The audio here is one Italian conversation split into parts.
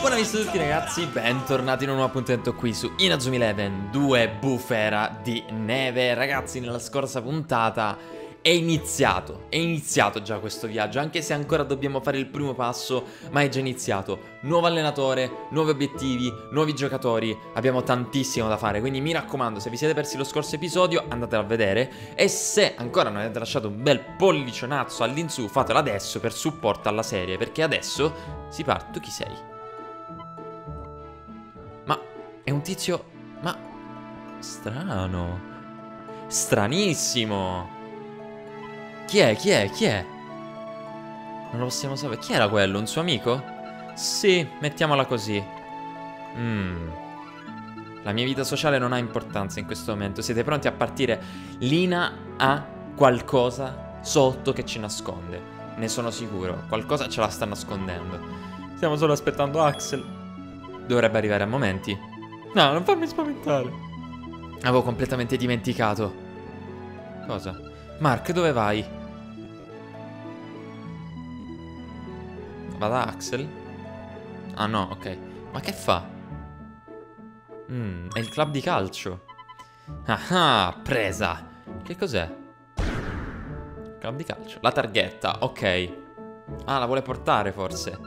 Buona vista a tutti ragazzi, bentornati in un nuovo appuntamento qui su Inazuma Eleven 2 Bufera di neve. Ragazzi, nella scorsa puntata è iniziato, è iniziato già questo viaggio Anche se ancora dobbiamo fare il primo passo, ma è già iniziato Nuovo allenatore, nuovi obiettivi, nuovi giocatori Abbiamo tantissimo da fare, quindi mi raccomando Se vi siete persi lo scorso episodio, andatelo a vedere E se ancora non avete lasciato un bel pollicionazzo all'insù Fatelo adesso per supporto alla serie Perché adesso si parte, tu chi sei? È un tizio... Ma... Strano. Stranissimo. Chi è? Chi è? Chi è? Non lo possiamo sapere. Chi era quello? Un suo amico? Sì, mettiamola così. Mmm. La mia vita sociale non ha importanza in questo momento. Siete pronti a partire? Lina ha qualcosa sotto che ci nasconde. Ne sono sicuro. Qualcosa ce la sta nascondendo. Stiamo solo aspettando Axel. Dovrebbe arrivare a momenti. No, non farmi spaventare. Avevo completamente dimenticato. Cosa? Mark, dove vai? Va da Axel? Ah no, ok. Ma che fa? Mmm, è il club di calcio. Ah, presa. Che cos'è? Club di calcio. La targhetta, ok. Ah, la vuole portare forse.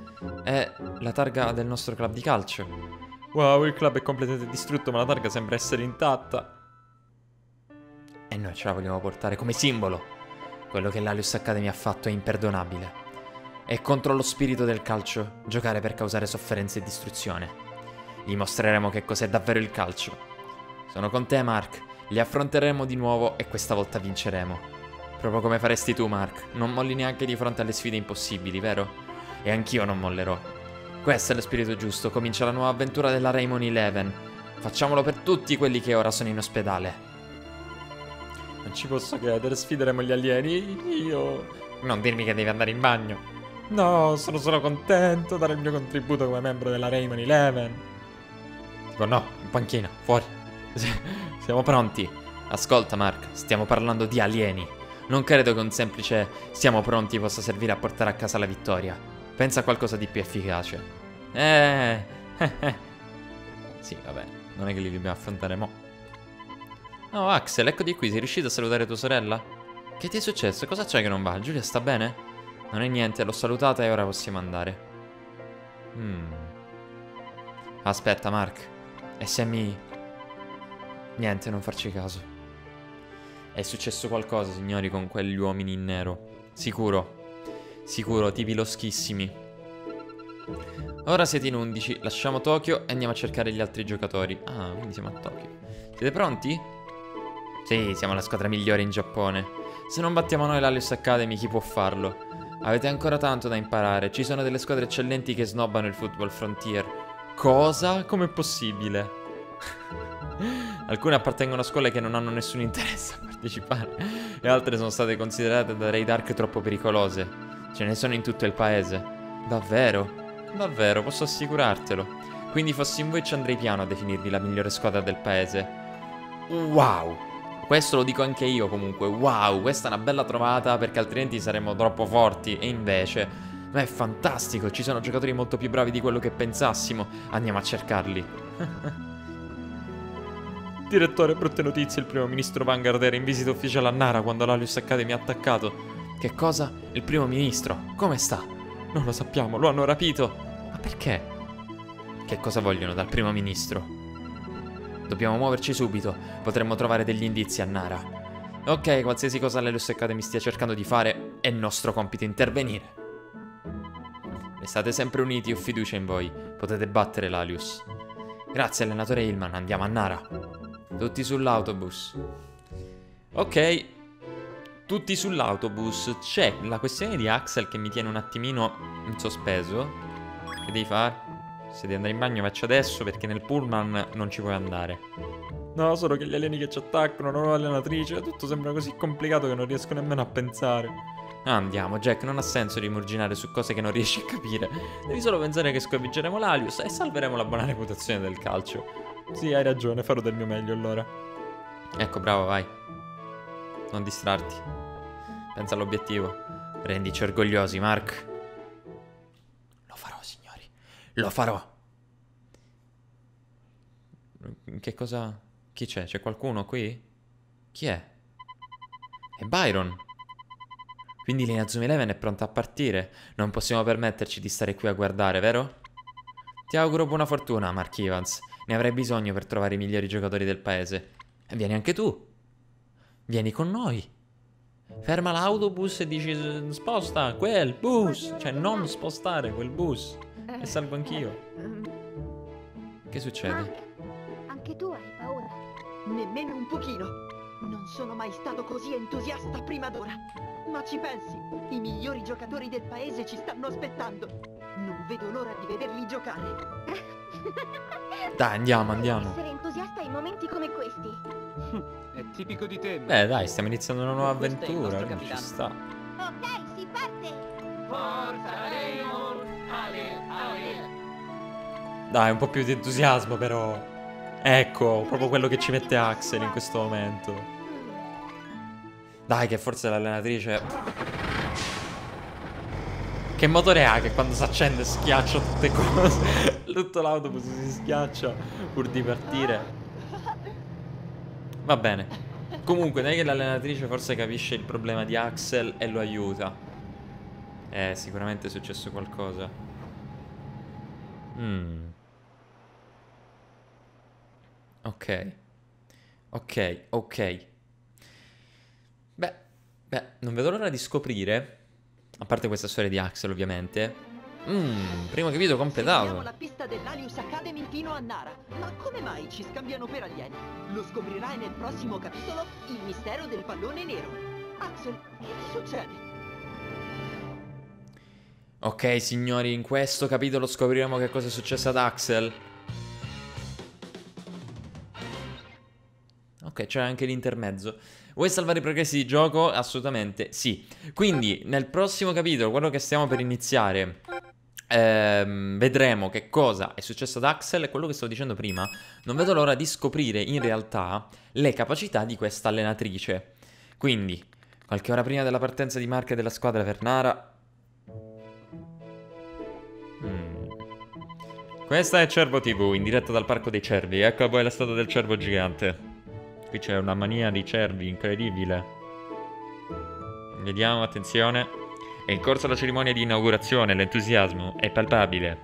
È la targa del nostro club di calcio. Wow, il club è completamente distrutto, ma la targa sembra essere intatta. E noi ce la vogliamo portare come simbolo. Quello che l'Alius Academy ha fatto è imperdonabile. È contro lo spirito del calcio giocare per causare sofferenza e distruzione. Gli mostreremo che cos'è davvero il calcio. Sono con te, Mark. Li affronteremo di nuovo e questa volta vinceremo. Proprio come faresti tu, Mark. Non molli neanche di fronte alle sfide impossibili, vero? E anch'io non mollerò. Questo è lo spirito giusto, comincia la nuova avventura della Raymond Eleven. Facciamolo per tutti quelli che ora sono in ospedale. Non ci posso credere, sfideremo gli alieni. Io... Non dirmi che devi andare in bagno. No, sono solo contento, dare il mio contributo come membro della Raymond Eleven. Tipo no, in panchina, fuori. Siamo pronti. Ascolta Mark, stiamo parlando di alieni. Non credo che un semplice siamo pronti possa servire a portare a casa la vittoria. Pensa a qualcosa di più efficace. Eh, eh, eh. Sì, vabbè, non è che li dobbiamo affrontare mo'. Oh, Axel, eccoti qui, sei riuscito a salutare tua sorella? Che ti è successo? Cosa c'è che non va? Giulia sta bene? Non è niente, l'ho salutata e ora possiamo andare. Hmm. Aspetta, Mark. E mi... Niente, non farci caso. È successo qualcosa, signori, con quegli uomini in nero. Sicuro. Sicuro, tipi loschissimi. Ora siete in 11, lasciamo Tokyo e andiamo a cercare gli altri giocatori. Ah, quindi siamo a Tokyo. Siete pronti? Sì, siamo la squadra migliore in Giappone. Se non battiamo noi l'Alius Academy, chi può farlo? Avete ancora tanto da imparare. Ci sono delle squadre eccellenti che snobbano il football frontier. Cosa? Com'è possibile? Alcune appartengono a scuole che non hanno nessun interesse a partecipare e altre sono state considerate da Ray Dark troppo pericolose. Ce ne sono in tutto il paese. Davvero? Davvero, posso assicurartelo. Quindi fossi in voi ci andrei piano a definirvi la migliore squadra del paese. Wow! Questo lo dico anche io comunque. Wow, questa è una bella trovata perché altrimenti saremmo troppo forti. E invece... Ma è fantastico, ci sono giocatori molto più bravi di quello che pensassimo. Andiamo a cercarli. Direttore, brutte notizie, il primo ministro Vanguard era in visita ufficiale a Nara quando l'Alius Academy ha attaccato. Che cosa? Il primo ministro. Come sta? Non lo sappiamo, lo hanno rapito. Ma perché? Che cosa vogliono dal primo ministro? Dobbiamo muoverci subito. Potremmo trovare degli indizi a Nara. Ok, qualsiasi cosa l'Elios Academy stia cercando di fare, è nostro compito intervenire. Restate sempre uniti, ho fiducia in voi. Potete battere l'Alius. Grazie, allenatore Hillman. Andiamo a Nara. Tutti sull'autobus. Ok, tutti sull'autobus. C'è la questione di Axel che mi tiene un attimino in sospeso. Che devi fare? Se devi andare in bagno faccio adesso perché nel pullman non ci puoi andare. No, solo che gli alieni che ci attaccano, non ho allenatrice, tutto sembra così complicato che non riesco nemmeno a pensare. Andiamo, Jack, non ha senso rimurginare su cose che non riesci a capire. Devi solo pensare che sconfiggeremo l'Alius e salveremo la buona reputazione del calcio. Sì, hai ragione, farò del mio meglio allora. Ecco, bravo, vai. Non distrarti. Pensa all'obiettivo. Rendici orgogliosi, Mark. Lo farò, farò. Che cosa... Chi c'è? C'è qualcuno qui? Chi è? È Byron. Quindi l'Inazuma Eleven è pronta a partire. Non possiamo permetterci di stare qui a guardare, vero? Ti auguro buona fortuna, Mark Evans. Ne avrai bisogno per trovare i migliori giocatori del paese. E vieni anche tu. Vieni con noi. Ferma l'autobus e dici sposta quel bus. Cioè non spostare quel bus. E salgo anch'io. Che succede? Anche tu hai paura. Nemmeno un pochino. Non sono mai stato così entusiasta prima d'ora. Ma ci pensi, i migliori giocatori del paese ci stanno aspettando. Non vedo l'ora di vederli giocare. Dai, andiamo, andiamo. Essere entusiasta in momenti come questi. È tipico di te. Beh, dai, stiamo iniziando una nuova avventura. ci sta. Ok, si parte. Forza Raymond! Dai, un po' più di entusiasmo, però. Ecco, proprio quello che ci mette Axel in questo momento. Dai, che forse l'allenatrice. Che motore ha che quando si accende schiaccia tutte cose? Tutto l'autobus si schiaccia pur di partire. Va bene. Comunque, dai che l'allenatrice forse capisce il problema di Axel e lo aiuta. Eh, sicuramente è successo qualcosa. Mm. Ok. Ok, ok. Beh, beh, non vedo l'ora di scoprire. A parte questa storia di Axel, ovviamente. Mmm, primo capitolo Seguiamo completato. la pista dell'Alius Academy fino a Nara. Ma come mai ci scambiano per alieni? Lo scoprirai nel prossimo capitolo, Il mistero del pallone nero. Axel, che succede? Ok, signori, in questo capitolo scopriremo che cosa è successo ad Axel. Ok, c'è anche l'intermezzo. Vuoi salvare i progressi di gioco? Assolutamente sì. Quindi, nel prossimo capitolo, quello che stiamo per iniziare, ehm, vedremo che cosa è successo ad Axel e quello che stavo dicendo prima. Non vedo l'ora di scoprire in realtà le capacità di questa allenatrice. Quindi, qualche ora prima della partenza di Mark e della squadra per Questa è Cervo TV, in diretta dal Parco dei Cervi. Ecco a voi la statua del cervo gigante. Qui c'è una mania di cervi incredibile. Vediamo, attenzione. È in corso la cerimonia di inaugurazione, l'entusiasmo è palpabile.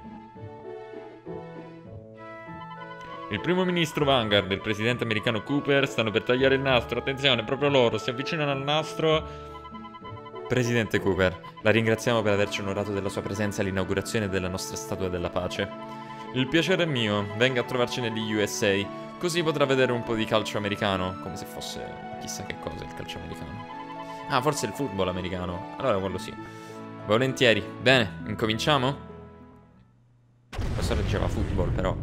Il primo ministro Vanguard e il presidente americano Cooper stanno per tagliare il nastro. Attenzione, proprio loro si avvicinano al nastro. Presidente Cooper, la ringraziamo per averci onorato della sua presenza all'inaugurazione della nostra Statua della Pace. Il piacere è mio, venga a trovarci negli USA, così potrà vedere un po' di calcio americano, come se fosse chissà che cosa il calcio americano. Ah, forse il football americano, allora quello sì. Volentieri, bene, incominciamo? Questo diceva football però.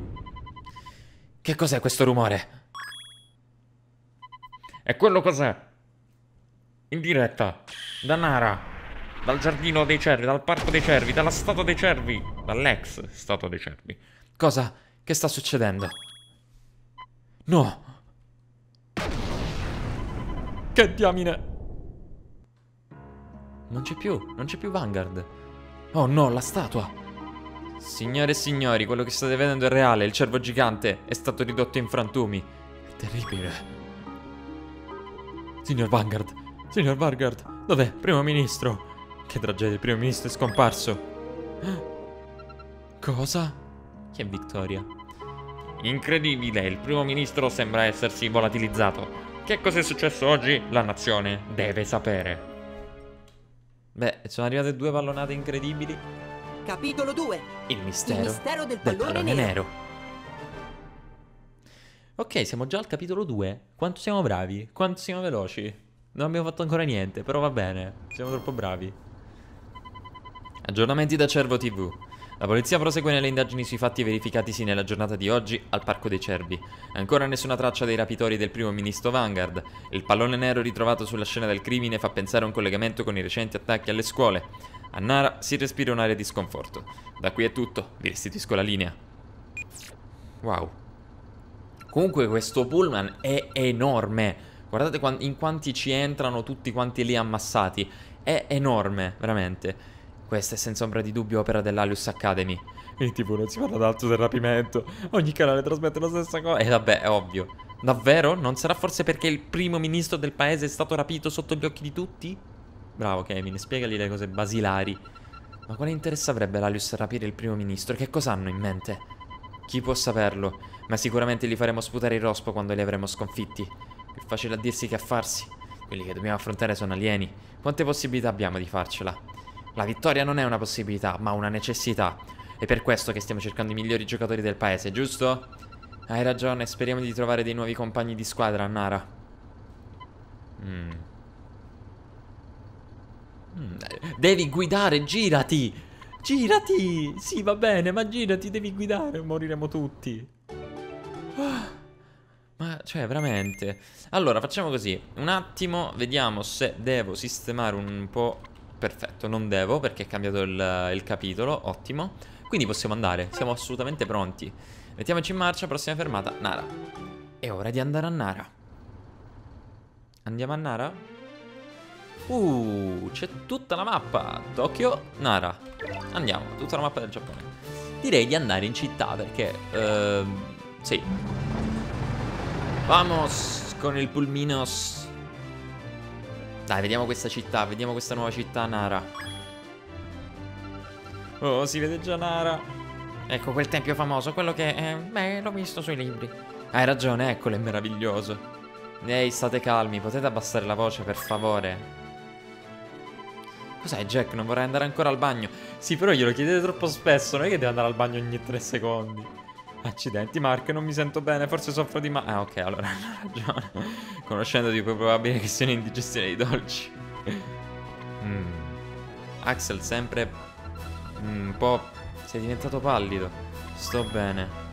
Che cos'è questo rumore? E quello cos'è? In diretta, da Nara, dal giardino dei cervi, dal parco dei cervi, dalla statua dei cervi, dall'ex statua dei cervi. Cosa? Che sta succedendo? No! Che diamine! Non c'è più, non c'è più Vanguard. Oh no, la statua! Signore e signori, quello che state vedendo è reale, il cervo gigante è stato ridotto in frantumi. È terribile. Signor Vanguard, signor Vanguard, dov'è? Primo ministro. Che tragedia, il primo ministro è scomparso. Cosa? Chi è Victoria? Incredibile, il primo ministro sembra essersi volatilizzato. Che cosa è successo oggi? La nazione deve sapere. Beh, sono arrivate due pallonate incredibili. Capitolo 2. Il mistero, Il mistero del del pallone pallone nero. nero. Ok, siamo già al capitolo 2. Quanto siamo bravi? Quanto siamo veloci? Non abbiamo fatto ancora niente, però va bene. Siamo troppo bravi. Aggiornamenti da Cervo TV. La polizia prosegue nelle indagini sui fatti verificatisi nella giornata di oggi al Parco dei Cervi. Ancora nessuna traccia dei rapitori del primo ministro Vanguard. Il pallone nero ritrovato sulla scena del crimine fa pensare a un collegamento con i recenti attacchi alle scuole. A Nara si respira un'area di sconforto. Da qui è tutto, vi restituisco la linea. Wow. Comunque questo pullman è enorme. Guardate in quanti ci entrano tutti quanti lì ammassati. È enorme, veramente. Questa è senza ombra di dubbio opera dell'Alius Academy. In tv non si parla d'altro del rapimento. Ogni canale trasmette la stessa cosa. E vabbè, è ovvio. Davvero? Non sarà forse perché il primo ministro del paese è stato rapito sotto gli occhi di tutti? Bravo Kevin, spiegagli le cose basilari. Ma quale interesse avrebbe l'Alius a rapire il primo ministro? Che cosa hanno in mente? Chi può saperlo? Ma sicuramente li faremo sputare il rospo quando li avremo sconfitti. Più facile a dirsi che a farsi. Quelli che dobbiamo affrontare sono alieni. Quante possibilità abbiamo di farcela? La vittoria non è una possibilità, ma una necessità. È per questo che stiamo cercando i migliori giocatori del paese, giusto? Hai ragione, speriamo di trovare dei nuovi compagni di squadra, Nara. Mm. Mm, Devi guidare, girati! Girati! Sì, va bene, ma girati, devi guidare, moriremo tutti. Ah, Ma, cioè, veramente. Allora, facciamo così. Un attimo, vediamo se devo sistemare un po'... Perfetto, non devo perché è cambiato il, il capitolo, ottimo. Quindi possiamo andare, siamo assolutamente pronti. Mettiamoci in marcia, prossima fermata, Nara. È ora di andare a Nara. Andiamo a Nara? Uh, c'è tutta la mappa. Tokyo, Nara. Andiamo, tutta la mappa del Giappone. Direi di andare in città perché... ehm, sì. Vamos con il pulminos. Dai, vediamo questa città, vediamo questa nuova città, Nara. Oh, si vede già Nara. Ecco quel tempio famoso, quello che... Eh, beh, l'ho visto sui libri. Hai ragione, eccolo, è meraviglioso. Ehi, state calmi, potete abbassare la voce, per favore? Cos'è, Jack? Non vorrei andare ancora al bagno. Sì, però glielo chiedete troppo spesso, non è che devo andare al bagno ogni tre secondi. Accidenti, Mark, non mi sento bene, forse soffro di ma... Ah, ok, allora hanno ragione. Conoscendoti, più probabile che sia un'indigestione di dolci. Mm. Axel, sempre mm, un po'... Sei diventato pallido. Sto bene.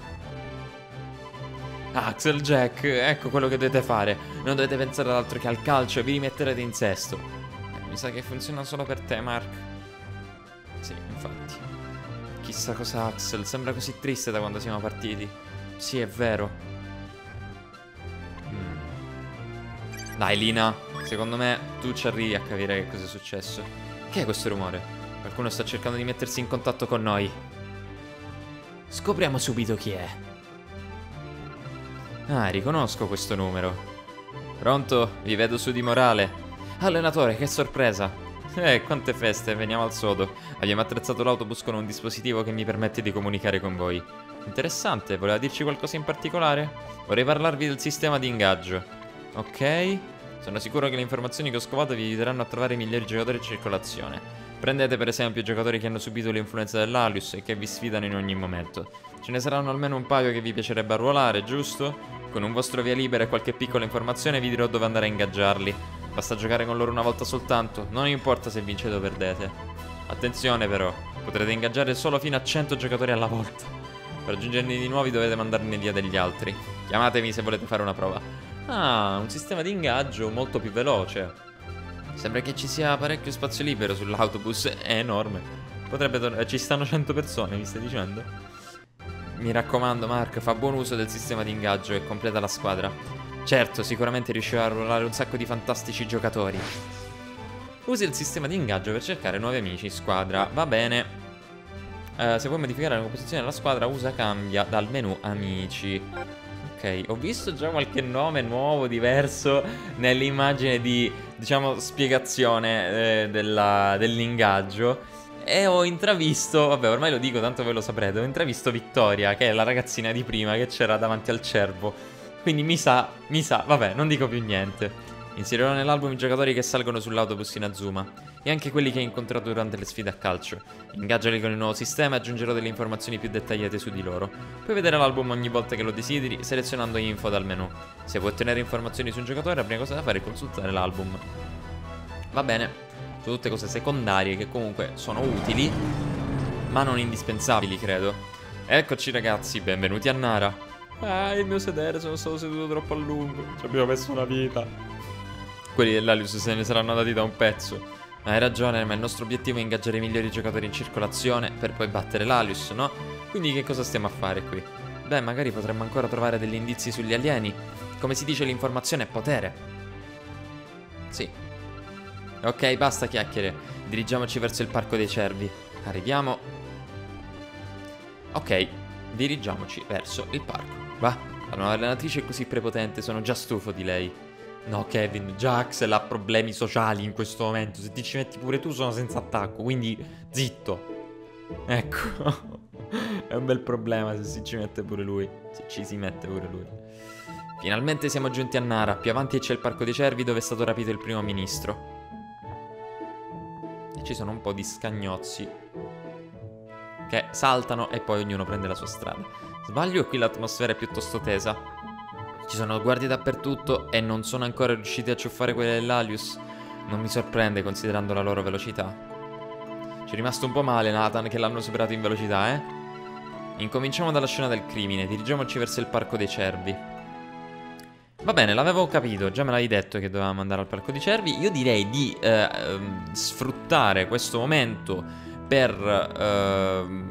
Axel, Jack, ecco quello che dovete fare. Non dovete pensare ad altro che al calcio e vi rimetterete in sesto. Eh, mi sa che funziona solo per te, Mark. Sì, infatti. Chissà cosa Axel, sembra così triste da quando siamo partiti. Sì, è vero. Mm. Dai, Lina, secondo me tu ci arrivi a capire che cosa è successo. Che è questo rumore? Qualcuno sta cercando di mettersi in contatto con noi. Scopriamo subito chi è. Ah, riconosco questo numero. Pronto? Vi vedo su di morale. Allenatore, che sorpresa. Eh, quante feste, veniamo al sodo. Abbiamo attrezzato l'autobus con un dispositivo che mi permette di comunicare con voi. Interessante, voleva dirci qualcosa in particolare? Vorrei parlarvi del sistema di ingaggio. Ok. Sono sicuro che le informazioni che ho scovato vi aiuteranno a trovare i migliori giocatori in circolazione. Prendete per esempio i giocatori che hanno subito l'influenza dell'Alius e che vi sfidano in ogni momento. Ce ne saranno almeno un paio che vi piacerebbe arruolare, giusto? Con un vostro via libera e qualche piccola informazione vi dirò dove andare a ingaggiarli. Basta giocare con loro una volta soltanto, non importa se vincete o perdete. Attenzione però, potrete ingaggiare solo fino a 100 giocatori alla volta. Per aggiungerne di nuovi dovete mandarne via degli altri. Chiamatemi se volete fare una prova. Ah, un sistema di ingaggio molto più veloce. Sembra che ci sia parecchio spazio libero sull'autobus, è enorme. Potrebbe tor- ci stanno 100 persone, mi stai dicendo? Mi raccomando, Mark, fa buon uso del sistema di ingaggio e completa la squadra. Certo, sicuramente riuscirà a arruolare un sacco di fantastici giocatori. Usi il sistema di ingaggio per cercare nuovi amici in squadra. Va bene. Eh, se vuoi modificare la composizione della squadra, usa cambia dal menu amici. Ok, ho visto già qualche nome nuovo, diverso nell'immagine di, diciamo, spiegazione eh, dell'ingaggio. E ho intravisto, vabbè ormai lo dico, tanto voi lo saprete, ho intravisto Vittoria, che è la ragazzina di prima che c'era davanti al cervo. Quindi mi sa, mi sa, vabbè, non dico più niente. Inserirò nell'album i giocatori che salgono sull'autobus in Azuma e anche quelli che hai incontrato durante le sfide a calcio. Ingaggiali con il nuovo sistema e aggiungerò delle informazioni più dettagliate su di loro. Puoi vedere l'album ogni volta che lo desideri selezionando info dal menu. Se vuoi ottenere informazioni su un giocatore, la prima cosa da fare è consultare l'album. Va bene, sono tutte cose secondarie che comunque sono utili, ma non indispensabili, credo. Eccoci ragazzi, benvenuti a Nara. Ah, il mio sedere, sono stato seduto troppo a lungo. Ci abbiamo messo una vita. Quelli dell'Alius se ne saranno andati da un pezzo. Hai ragione, ma il nostro obiettivo è ingaggiare i migliori giocatori in circolazione per poi battere l'Alius, no? Quindi che cosa stiamo a fare qui? Beh, magari potremmo ancora trovare degli indizi sugli alieni. Come si dice, l'informazione è potere. Sì. Ok, basta chiacchiere. Dirigiamoci verso il parco dei cervi. Arriviamo. Ok, dirigiamoci verso il parco. Va, la nuova allenatrice è così prepotente, sono già stufo di lei. No, Kevin, Axel ha problemi sociali in questo momento. Se ti ci metti pure tu sono senza attacco, quindi zitto. Ecco. è un bel problema se si ci mette pure lui. Se ci si mette pure lui. Finalmente siamo giunti a Nara. Più avanti c'è il Parco dei Cervi dove è stato rapito il primo ministro. E ci sono un po' di scagnozzi che saltano e poi ognuno prende la sua strada. Sbaglio, qui l'atmosfera è piuttosto tesa. Ci sono guardie dappertutto e non sono ancora riusciti a ciuffare quelle dell'Alius. Non mi sorprende considerando la loro velocità. Ci è rimasto un po' male Nathan che l'hanno superato in velocità, eh? Incominciamo dalla scena del crimine, dirigiamoci verso il Parco dei Cervi. Va bene, l'avevo capito, già me l'avevi detto che dovevamo andare al Parco dei Cervi. Io direi di eh, ehm, sfruttare questo momento per, eh,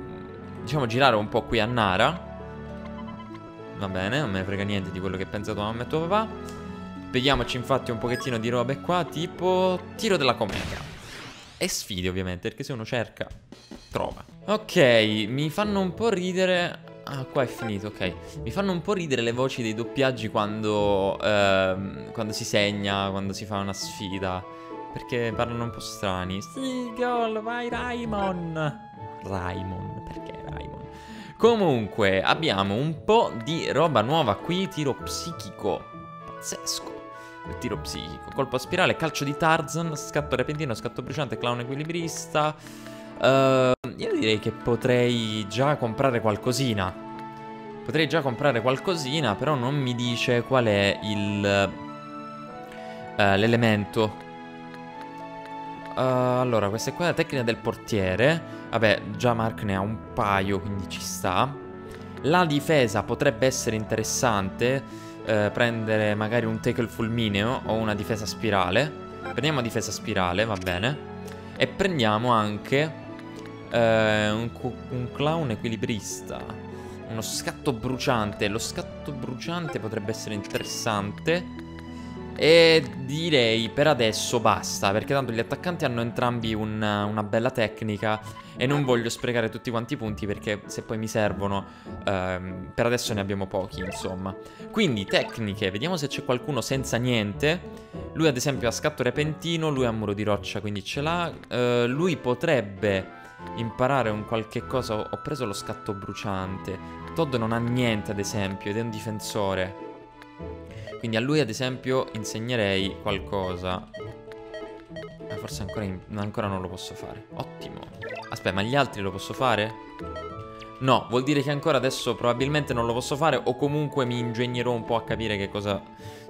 diciamo, girare un po' qui a Nara. Va bene, non me ne frega niente di quello che pensa tua mamma e tuo papà. Vediamoci infatti un pochettino di robe qua, tipo tiro della cometa. E sfide ovviamente, perché se uno cerca, trova. Ok, mi fanno un po' ridere... Ah, qua è finito, ok. Mi fanno un po' ridere le voci dei doppiaggi quando, ehm, quando si segna, quando si fa una sfida. Perché parlano un po' strani. Sì, gol, vai Raimon. Raimon, perché Raimon? Comunque, abbiamo un po' di roba nuova qui, tiro psichico. Pazzesco. Tiro psichico. Colpo a spirale, calcio di Tarzan, scatto repentino, scatto bruciante, clown equilibrista. Uh, io direi che potrei già comprare qualcosina. Potrei già comprare qualcosina, però non mi dice qual è il... Uh, l'elemento. Uh, allora, questa è qua la tecnica del portiere. Vabbè, già Mark ne ha un paio, quindi ci sta. La difesa potrebbe essere interessante. Eh, prendere magari un tackle fulmineo o una difesa spirale. Prendiamo difesa spirale, va bene. E prendiamo anche eh, un, un clown equilibrista. Uno scatto bruciante. Lo scatto bruciante potrebbe essere interessante. E direi per adesso basta, perché tanto gli attaccanti hanno entrambi una, una, bella tecnica e non voglio sprecare tutti quanti i punti perché se poi mi servono, ehm, per adesso ne abbiamo pochi, insomma. Quindi tecniche, vediamo se c'è qualcuno senza niente. Lui ad esempio ha scatto repentino, lui ha muro di roccia, quindi ce l'ha. Eh, lui potrebbe imparare un qualche cosa, ho preso lo scatto bruciante. Todd non ha niente ad esempio ed è un difensore. Quindi a lui ad esempio insegnerei qualcosa. Ma forse ancora, in... ancora, non lo posso fare. Ottimo. Aspetta ma gli altri lo posso fare? No, vuol dire che ancora adesso probabilmente non lo posso fare O comunque mi ingegnerò un po' a capire che cosa,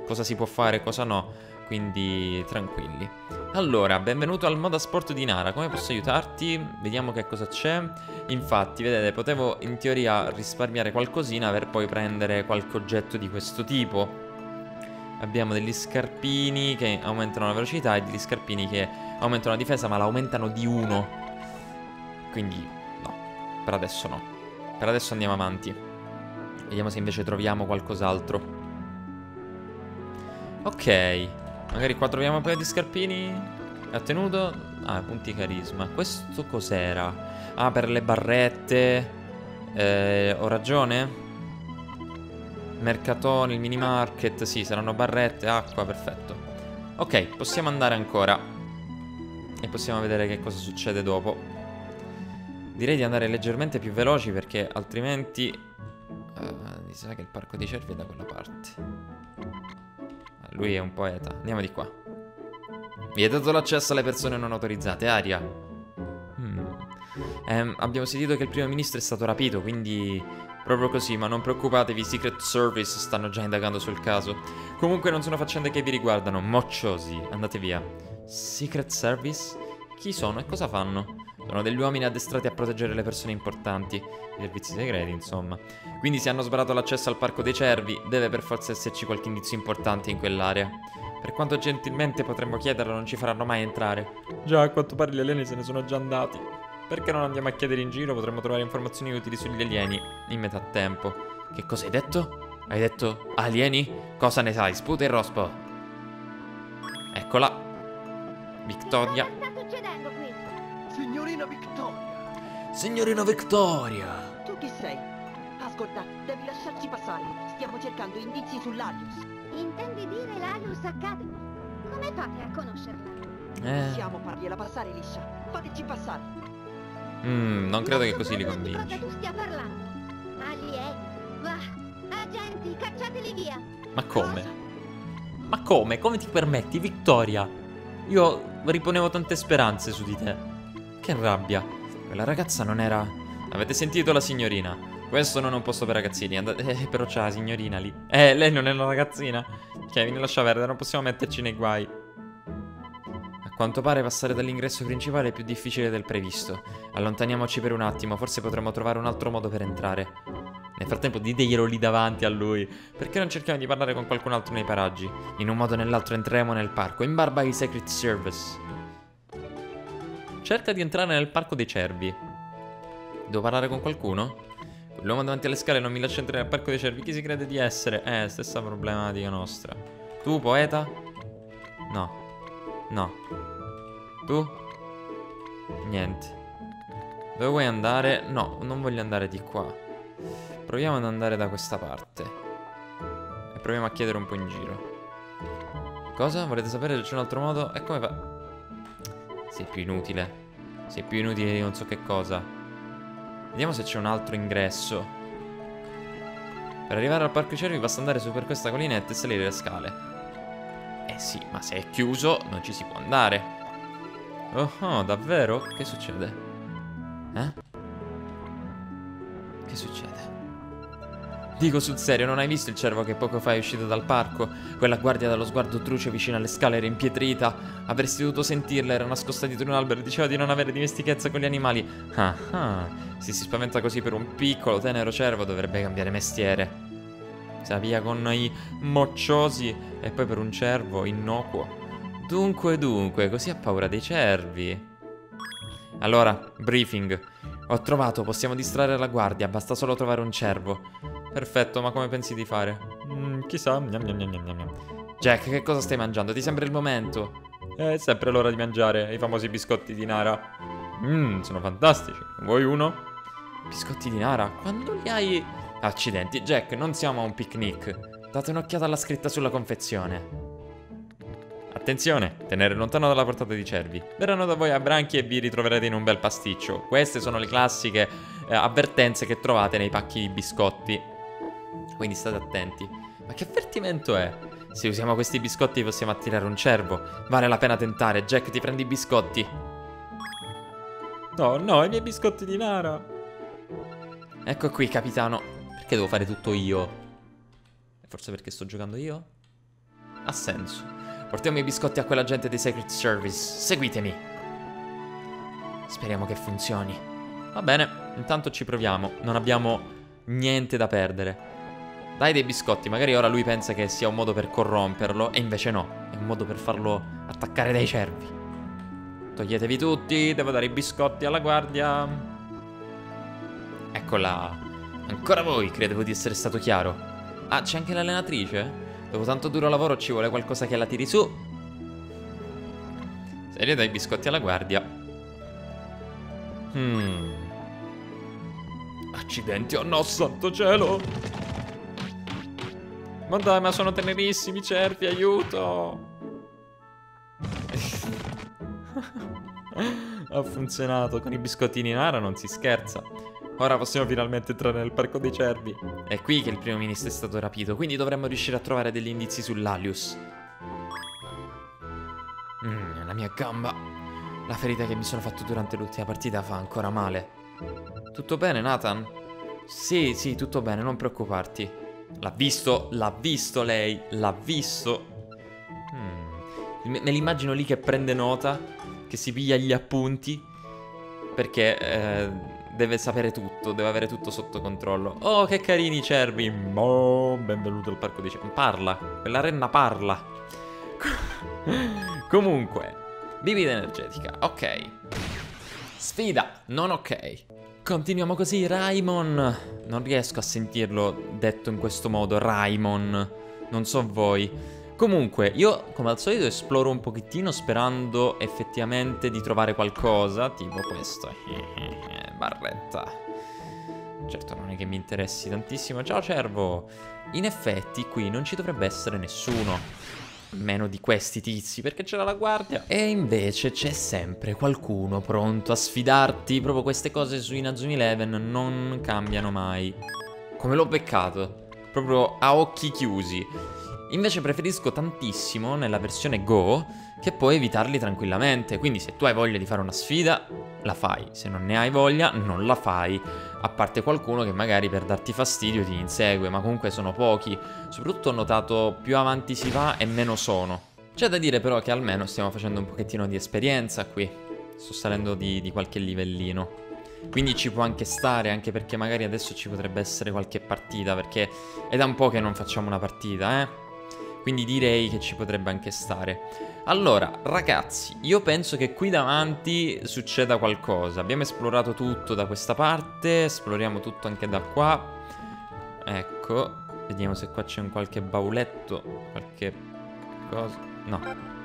cosa si può fare e cosa no. Quindi tranquilli. Allora, benvenuto al Moda Sport di Nara. Come posso aiutarti? Vediamo che cosa c'è. Infatti, vedete, potevo in teoria risparmiare qualcosina Per poi prendere qualche oggetto di questo tipo abbiamo degli scarpini che aumentano la velocità e degli scarpini che aumentano la difesa ma la aumentano di uno. Quindi no, per adesso no. Per adesso andiamo avanti. Vediamo se invece troviamo qualcos'altro. Ok, magari qua troviamo un paio di scarpini. Ottenuto? Ah, punti carisma. Questo cos'era? Ah, per le barrette. Eh, ho ragione? Mercatone, il mini market, sì, saranno barrette, acqua, perfetto. Ok, possiamo andare ancora. E possiamo vedere che cosa succede dopo. Direi di andare leggermente più veloci perché altrimenti... Uh, mi sa che il parco dei cervi è da quella parte. Lui è un poeta. Andiamo di qua. Vietato l'accesso alle persone non autorizzate. Aria. Hmm. Eh, abbiamo sentito che il primo ministro è stato rapito, quindi Proprio così, ma non preoccupatevi, Secret Service stanno già indagando sul caso. Comunque non sono faccende che vi riguardano, mocciosi, andate via. Secret Service? Chi sono e cosa fanno? Sono degli uomini addestrati a proteggere le persone importanti, i servizi segreti, insomma. Quindi se hanno sbarato l'accesso al Parco dei Cervi, deve per forza esserci qualche indizio importante in quell'area. Per quanto gentilmente potremmo chiederlo, non ci faranno mai entrare. Già, a quanto pare gli alieni se ne sono già andati. Perché non andiamo a chiedere in giro? Potremmo trovare informazioni utili sugli alieni in metà tempo. Che cosa hai detto? Hai detto alieni? Cosa ne sai? Sputa e rospo. Eccola. Victoria. Che cosa sta succedendo qui? Signorina Victoria! Signorina Victoria. Tu chi sei? Ascolta, devi lasciarci passare. Stiamo cercando indizi sull'Arius. Intendi dire l'Alius Academy? Come fate a conoscerla? Eh. Siamo fargliela passare liscia. Fateci passare. Mm, non credo che così li convinci. cosa tu stia parlando? Alieni? Va! Agenti, cacciateli via! Ma come? Ma come? Come ti permetti, Vittoria? Io riponevo tante speranze su di te. Che rabbia. Quella ragazza non era... Avete sentito la signorina? Questo non è un posto per ragazzini. Andate... Eh, però c'è la signorina lì. Eh, lei non è una ragazzina. Kevin, lascia perdere, non possiamo metterci nei guai. Quanto pare passare dall'ingresso principale è più difficile del previsto. Allontaniamoci per un attimo, forse potremmo trovare un altro modo per entrare. Nel frattempo diteglielo lì davanti a lui. Perché non cerchiamo di parlare con qualcun altro nei paraggi? In un modo o nell'altro entreremo nel parco, in barba ai Secret Service. Cerca di entrare nel parco dei cervi. Devo parlare con qualcuno? L'uomo davanti alle scale non mi lascia entrare nel parco dei cervi. Chi si crede di essere? Eh, stessa problematica nostra. Tu, poeta? No. No. Tu? Niente. Dove vuoi andare? No, non voglio andare di qua. Proviamo ad andare da questa parte. E proviamo a chiedere un po' in giro. Cosa? Volete sapere se c'è un altro modo? E come fa? Sei più inutile. Sei più inutile di non so che cosa. Vediamo se c'è un altro ingresso. Per arrivare al parco cervi basta andare su per questa collinetta e salire le scale. Eh sì, ma se è chiuso non ci si può andare. Oh, oh davvero? Che succede? Eh? Che succede? Dico sul serio, non hai visto il cervo che poco fa è uscito dal parco? Quella guardia dallo sguardo truce vicino alle scale era impietrita. Avresti dovuto sentirla, era nascosta dietro un albero e diceva di non avere dimestichezza con gli animali. Ah ah, se si spaventa così per un piccolo, tenero cervo dovrebbe cambiare mestiere. Via con i mocciosi e poi per un cervo innocuo. Dunque, dunque, così ha paura dei cervi. Allora, briefing. Ho trovato, possiamo distrarre la guardia, basta solo trovare un cervo. Perfetto, ma come pensi di fare? Mm, chissà. Gnam, gnam, gnam, gnam. Jack, che cosa stai mangiando? Ti sembra il momento? È sempre l'ora di mangiare i famosi biscotti di Nara. Mmm, sono fantastici. Vuoi uno? Biscotti di Nara? Quando li hai... Accidenti, Jack, non siamo a un picnic. Date un'occhiata alla scritta sulla confezione. Attenzione, tenere lontano dalla portata di cervi. Verranno da voi a branchi e vi ritroverete in un bel pasticcio. Queste sono le classiche eh, avvertenze che trovate nei pacchi di biscotti. Quindi state attenti. Ma che avvertimento è? Se usiamo questi biscotti possiamo attirare un cervo. Vale la pena tentare. Jack, ti prendi i biscotti. No, no, i miei biscotti di Nara. Ecco qui, capitano. Perché devo fare tutto io? Forse perché sto giocando io? Ha senso. Portiamo i biscotti a quella gente dei Secret Service. Seguitemi. Speriamo che funzioni. Va bene, intanto ci proviamo. Non abbiamo niente da perdere. Dai dei biscotti, magari ora lui pensa che sia un modo per corromperlo, e invece no, è un modo per farlo attaccare dai cervi. Toglietevi tutti, devo dare i biscotti alla guardia. Eccola. Ancora voi, credevo di essere stato chiaro. Ah, c'è anche l'allenatrice? Dopo tanto duro lavoro ci vuole qualcosa che la tiri su. Serie dai biscotti alla guardia. Hmm. Accidenti, oh no, santo cielo! Ma dai, ma sono tenerissimi, cervi, aiuto! ha funzionato, con i biscottini Nara non si scherza. Ora possiamo finalmente entrare nel parco dei cervi. È qui che il primo ministro è stato rapito, quindi dovremmo riuscire a trovare degli indizi sull'Alius. Mmm, la mia gamba. La ferita che mi sono fatto durante l'ultima partita fa ancora male. Tutto bene, Nathan? Sì, sì, tutto bene, non preoccuparti. L'ha visto, l'ha visto lei, l'ha visto. Mm. Me, l'immagino lì che prende nota, che si piglia gli appunti, perché eh, deve sapere tutto, deve avere tutto sotto controllo. Oh, che carini i cervi! Oh, benvenuto al parco dei cervi. Parla, quella renna parla. Comunque, bibita energetica, ok. Sfida, non ok. Continuiamo così, Raimon. Non riesco a sentirlo detto in questo modo, Raimon. Non so voi. Comunque, io come al solito esploro un pochettino sperando effettivamente di trovare qualcosa, tipo questo. Barretta. Certo, non è che mi interessi tantissimo. Ciao cervo! In effetti qui non ci dovrebbe essere nessuno. Meno di questi tizi, perché c'era la guardia. E invece c'è sempre qualcuno pronto a sfidarti. Proprio queste cose su Inazumi Eleven non cambiano mai. Come l'ho beccato. Proprio a occhi chiusi. Invece preferisco tantissimo nella versione Go che puoi evitarli tranquillamente. Quindi se tu hai voglia di fare una sfida, la fai. Se non ne hai voglia, non la fai. A parte qualcuno che magari per darti fastidio ti insegue, ma comunque sono pochi. Soprattutto ho notato più avanti si va e meno sono. C'è da dire però che almeno stiamo facendo un pochettino di esperienza qui. Sto salendo di, di qualche livellino. Quindi ci può anche stare, anche perché magari adesso ci potrebbe essere qualche partita, perché è da un po' che non facciamo una partita, eh? Quindi direi che ci potrebbe anche stare. Allora, ragazzi, io penso che qui davanti succeda qualcosa. Abbiamo esplorato tutto da questa parte, esploriamo tutto anche da qua. Ecco, vediamo se qua c'è un qualche bauletto, qualche cosa. No,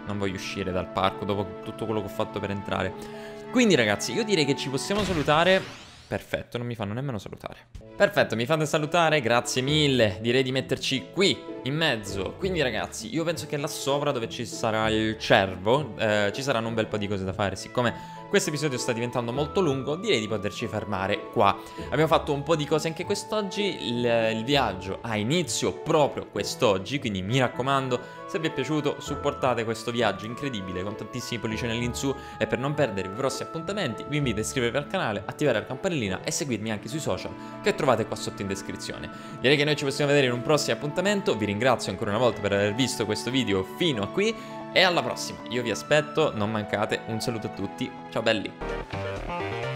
non voglio uscire dal parco dopo tutto quello che ho fatto per entrare. Quindi ragazzi, io direi che ci possiamo salutare Perfetto, non mi fanno nemmeno salutare. Perfetto, mi fate salutare, grazie mille. Direi di metterci qui, in mezzo. Quindi ragazzi, io penso che là sopra dove ci sarà il cervo, eh, ci saranno un bel po' di cose da fare. Siccome questo episodio sta diventando molto lungo, direi di poterci fermare qua. Abbiamo fatto un po' di cose anche quest'oggi, il, il viaggio ha inizio proprio quest'oggi, quindi mi raccomando, se vi è piaciuto supportate questo viaggio incredibile con tantissimi pollicioni all'insù e per non perdere i prossimi appuntamenti vi invito a iscrivervi al canale, attivare la campanellina e seguirmi anche sui social che trovate qua sotto in descrizione. Direi che noi ci possiamo vedere in un prossimo appuntamento, vi ringrazio ancora una volta per aver visto questo video fino a qui e alla prossima. Io vi aspetto, non mancate, un saluto a tutti, ciao belli!